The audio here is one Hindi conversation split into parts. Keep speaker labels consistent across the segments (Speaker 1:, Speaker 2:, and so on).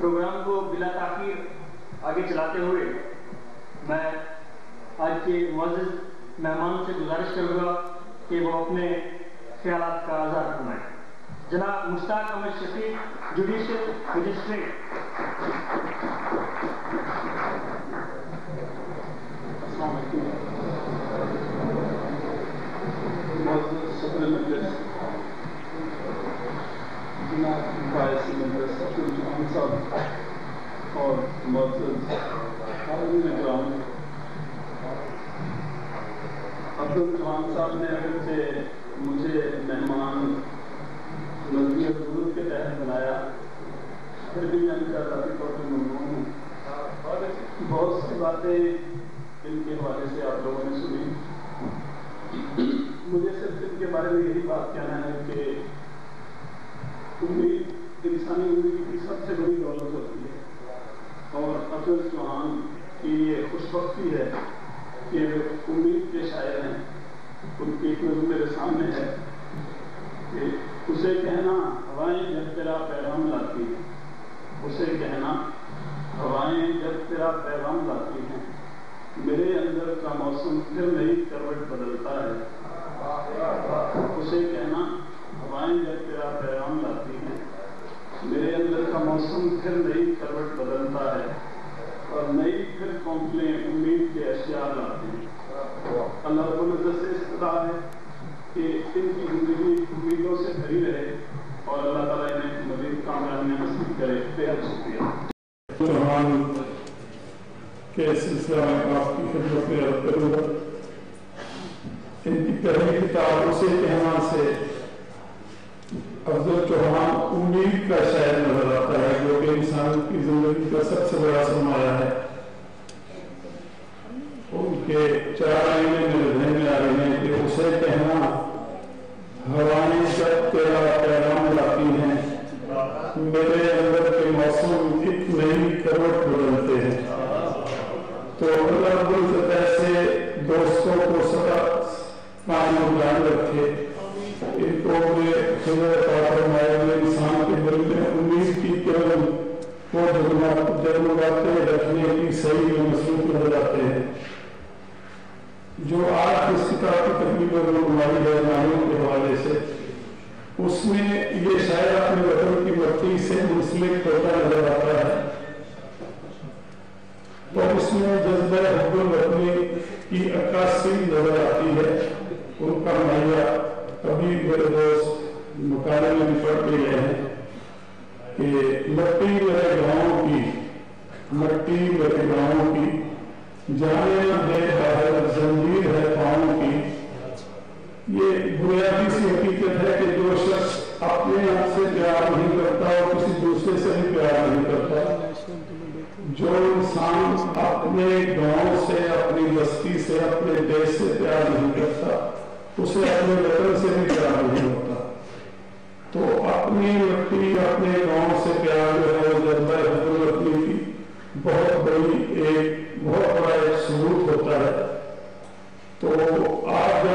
Speaker 1: प्रोग्राम को बिला ताखिर आगे चलाते हुए मैं आज के मजिद मेहमान से गुजारिश करूँगा कि वो अपने ख्याल का आज़ाद बनाए जनाब मुश्ताक अहमद शफी जुडिशल मजिस्ट्रेट
Speaker 2: हाजिर जवान अब्दुल जहान साहब ने मुझे मेहमान के तहत बनाया फिर भी मैं हूँ बहुत सी बातें इनके हवाले से आप लोगों ने सुनी मुझे सिर्फ़ इनके बारे में यही बात कहना है कि उम्मीद इंसानी ज़िंदगी की सबसे बड़ी दौलत होती है अफजल चौहान की ये खुशबख्ती है कि उम्मीद के शायर हैं। उनकी नज़र मेरे सामने है। कि उसे कहना हवाएँ जब तेरा पैगाम लाती हैं। उसे कहना हवाएँ जब तेरा पैगाम लाती हैं। मेरे अंदर का मौसम फिर नई करवट बदलता है। उसे कहना हवाएँ जब तेरा पैगाम लाती हैं। मेरे अंदर का मौसम फिर नई करवट बदलता है और नई फिर कौंसलें उम्मीद के अशिया लाते हैं अल्लाह रब्बुल से इस्तदा है कि इनकी ज़िंदगी उम्मीदों से भरी रहे और अल्लाह ताला इन्हें मजीद कामयाबियाँ नसीब करे बेहद शुक्रिया
Speaker 3: चौहान के सिलसिला में आपकी खिदमत में अर्ज़ करूँगा इनकी पहली किताब उसे कहना से अफजल चौहान उम्मीद का शायर नज़र आता है, जो कि इंसान की ज़िंदगी का सबसे बड़ा सरमाया है उनके चार आईने मेरे ध्यान में आ रहे हैं कि उसे कहना हवाएँ जब तेरा पैगाम लाती हैं मेरे अंदर के मौसम एक नई करवट बदलते हैं तो अल्लाह रब्बुल फतह से दोस्तों को सदा मानो ध्यान रखे इनको अपने खुदा फरमाए हुए इंसान के दिल में उम्मीद की किरण को जगमगाते की सही मसरूफ नज़र आते हैं। जो आज इस किताब की तकलीफ़ रुकमाई है नामों के हवाले से, उसमें ये शायद अपने वतन की मट्टी से मुंसलिक होता नज़र आता है। तो उसमें जज्बा हब्बुल वतनी की अक्सी नज़र आती है। उनका मैया अभी मेरे दोस्त मुकाले में भी के गए हैं कि मट्टी मेरे गाँव की मट्टी गाँव की, जाने जंजीर है पाँव की। ये बुनियादी सी हकीकत है कि जो शख्स अपने आप से प्यार नहीं करता और किसी दूसरे से भी प्यार नहीं करता, जो इंसान अपने गाँव से, अपनी बस्ती से, अपने देश से प्यार नहीं करता, उसे अपने वतन से भी प्यार नहीं होता। तो अपनी मिट्टी, अपने गाँव से प्यार जो है वो जज्बा बहुत बड़ी एक, बहुत बड़ा एक सबूत होता है। तो आज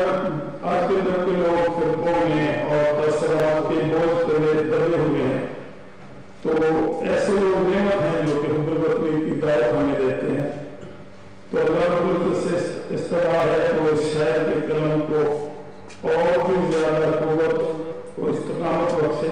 Speaker 3: आज के दर के लोग फिरकों में और तस्वीर के बोझ पे दबे हुए हैं तो ऐसे लोग नेमत हैं जो कि हुकूमत की दायत होने देते हैं। तो अल्लाह से इस तरह है तो इस शायर के कलम को और भी ज़्यादा कुत और इस्तकामत बख्शे।